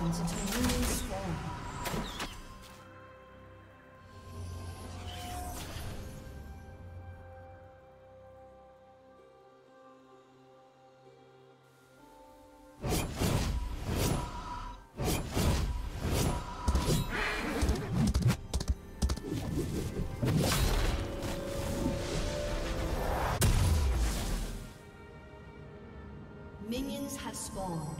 spawn. Minions have spawned.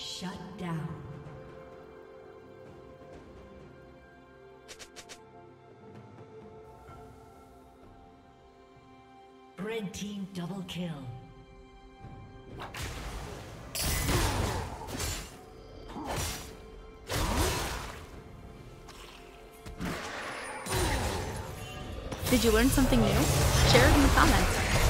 Shut down. Red team double kill. Did you learn something new? Share it in the comments.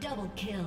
double kill.